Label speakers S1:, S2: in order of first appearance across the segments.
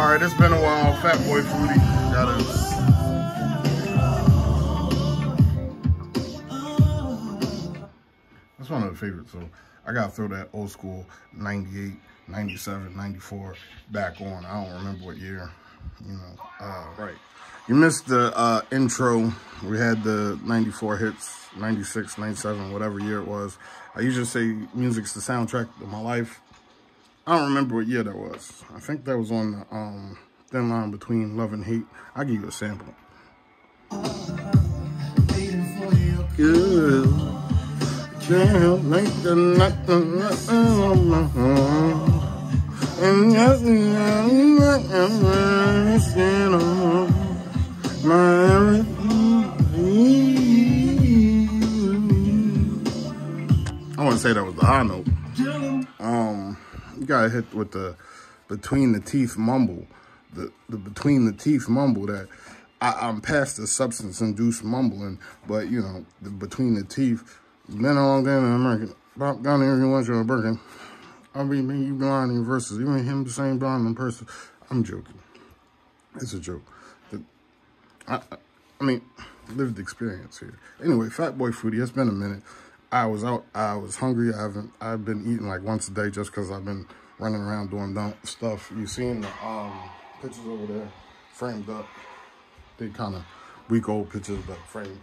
S1: All right, it's been a while. Fat Boi Foodie. Gotta. That's one of the favorites. So I gotta throw that old school 98, 97, 94 back on. I don't remember what year. You know. Uh, right. You missed the uh, intro. We had the 94 hits, 96, 97, whatever year it was. I usually say music's the soundtrack of my life. I don't remember what year that was. I think that was on the um, thin line between love and hate. I'll give you a sample. Good. Can't the nothing. And just my I wouldn't say that was the high note. Um, you gotta hit with the between the teeth mumble, the the between the teeth mumble that I, am past the substance induced mumbling, but you know, the between the teeth. Been a long time in America. About down here, once you're a Birkin. I mean, you blind in verses. Even him the same blind in person. I'm joking. It's a joke. I, I mean, lived experience here. Anyway, Fat Boi Foodie, it's been a minute. I was out, I was hungry. I haven't, I've been eating like once a day just because I've been running around doing dumb stuff. You seen the um, pictures over there framed up. They kind of week old pictures, but framed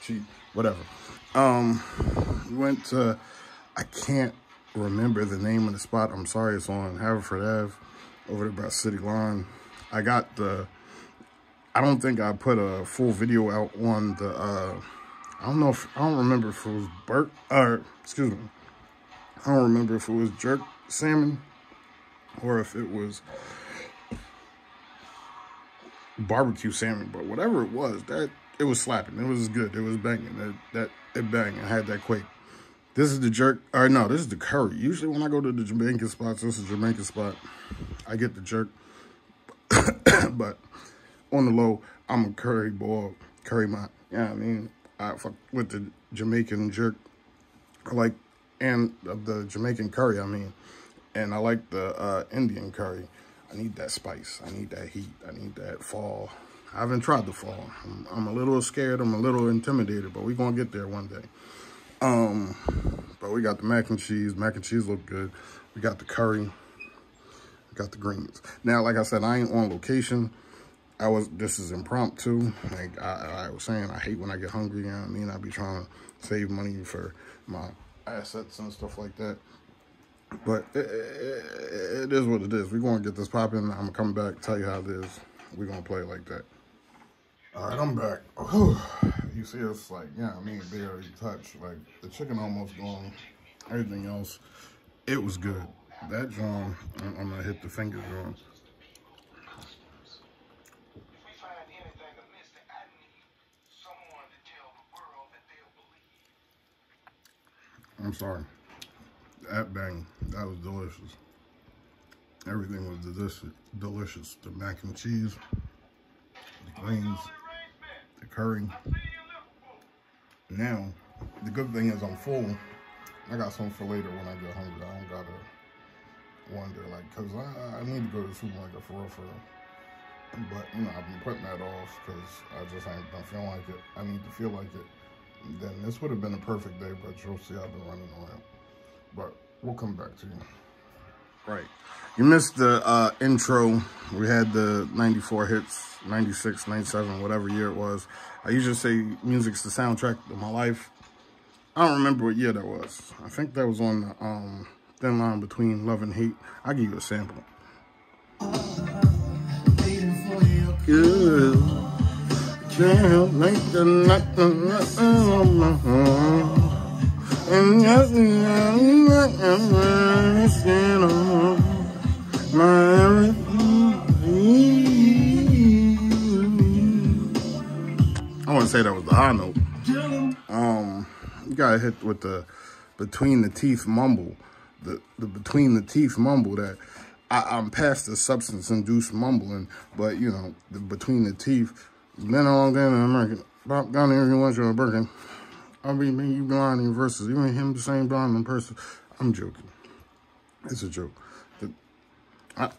S1: cheap, whatever. Um, we went to, I can't remember the name of the spot. I'm sorry, it's on Haverford Ave over there by City Line. I got the I don't think I put a full video out on the, uh, I don't know if, I don't remember if it was Burt, or, excuse me, I don't remember if it was jerk salmon or if it was barbecue salmon, but whatever it was, that, it was slapping. It was good. It was banging. That, that it banged. I had that quake. This is the jerk, or no, this is the curry. Usually when I go to the Jamaican spots, this is Jamaican spot, I get the jerk, but on the low, I'm a curry boy, curry my, you know what I mean, I fuck with the Jamaican jerk, I like, and the Jamaican curry, I mean, and I like the uh, Indian curry. I need that spice. I need that heat. I need that fall. I haven't tried the fall. I'm, I'm a little scared. I'm a little intimidated, but we're going to get there one day. Um, but we got the mac and cheese. Mac and cheese look good. We got the curry. We got the greens. Now, like I said, I ain't on location. I was, this is impromptu. Like I, I, was saying, I hate when I get hungry, you know what I mean? I be trying to save money for my assets and stuff like that. But it, it, it is what it is. We're going to get this popping. I'm going to come back, tell you how it is. We're going to play like that. All right, I'm back. Whew. You see us like, yeah, I mean, barely touch. Like, the chicken almost gone. Everything else, it was good. That drum, I'm, I'm going to hit the finger drum. I'm sorry. That bang, that was delicious. Everything was delicious. delicious. The mac and cheese, the greens, the curry. Now, the good thing is I'm full. I got some for later when I get hungry. I don't gotta wonder, like, cause I, I need to go to the supermarket for real, for real. But, you know, I've been putting that off because I just ain't don't feel like it. I need to feel like it then this would have been a perfect day, but you'll see I've been running around. But we'll come back to you. Right. You missed the uh, intro. We had the 94 hits, 96, 97, whatever year it was. I usually say music's the soundtrack of my life. I don't remember what year that was. I think that was on the um, thin line between love and hate. I'll give you a sample. Good can't make the nothing and just my I want to say that was the high note. Um, you gotta hit with the between the teeth mumble, the the between the teeth mumble that I, I, am past the substance induced mumbling, but you know, the between the teeth been a long time in America. About down here every once in a Birkin. I mean, man, you blind in verses. Even him the same blind in person. I'm joking. It's a joke. I,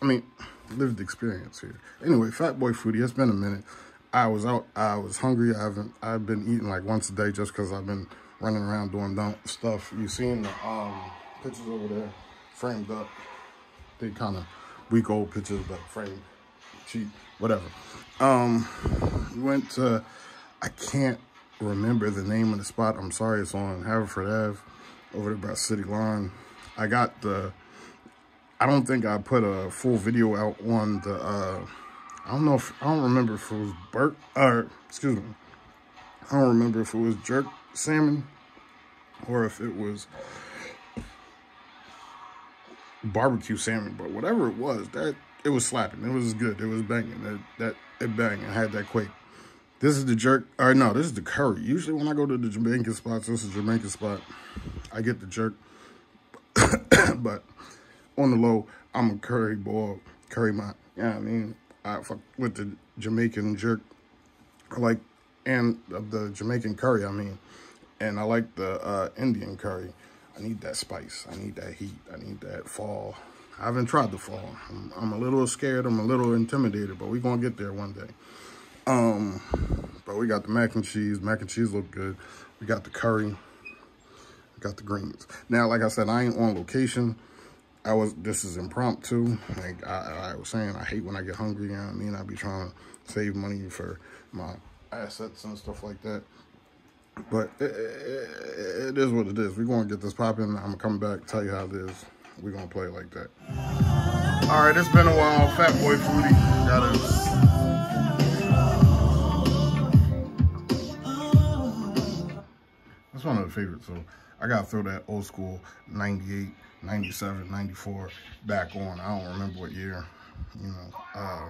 S1: I mean, lived experience here. Anyway, Fat Boi Foodie, it's been a minute. I was out, I was hungry. I haven't, I've been eating like once a day just because I've been running around doing dumb stuff. You seen the um, pictures over there framed up. They kind of week old pictures, but framed cheap, whatever. Um, we went to, I can't remember the name of the spot. I'm sorry, it's on Haverford Ave over there by City Line. I got the, I don't think I put a full video out on the, uh, I don't know if, I don't remember if it was Burt, or, excuse me, I don't remember if it was jerk salmon or if it was barbecue salmon, but whatever it was, that, it was slapping. It was good. It was banging. That, that, it banged. I had that quake. This is the jerk, or no, this is the curry. Usually when I go to the Jamaican spots, this is Jamaican spot, I get the jerk. but on the low, I'm a curry boy, curry my, yeah, you know I mean, I fuck with the Jamaican jerk. I like, and the Jamaican curry, I mean, and I like the uh, Indian curry. I need that spice. I need that heat. I need that fall. I haven't tried the fall. I'm, I'm a little scared. I'm a little intimidated, but we're going to get there one day. Um, but we got the mac and cheese. Mac and cheese look good. We got the curry. We got the greens. Now, like I said, I ain't on location. I was, this is impromptu. Like I, I was saying, I hate when I get hungry, you know what I mean? I be trying to save money for my assets and stuff like that. But it, it, it is what it is. We're going to get this popping. I'm going to come back, tell you how it is. We're to play like that. All right, it's been a while. Fat Boi Foodie. Got That's one of the favorites. So I got to throw that old school 98, 97, 94 back on. I don't remember what year, you know. Uh,